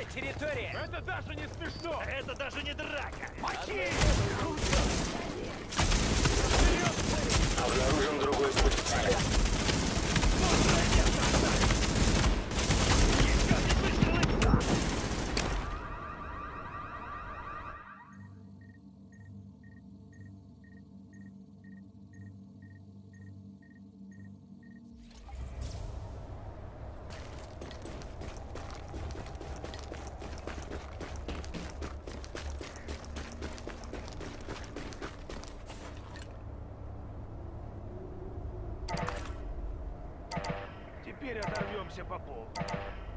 Наша территория! Это даже не смешно! Это даже не драка! Мочи! Теперь оторвемся по полной.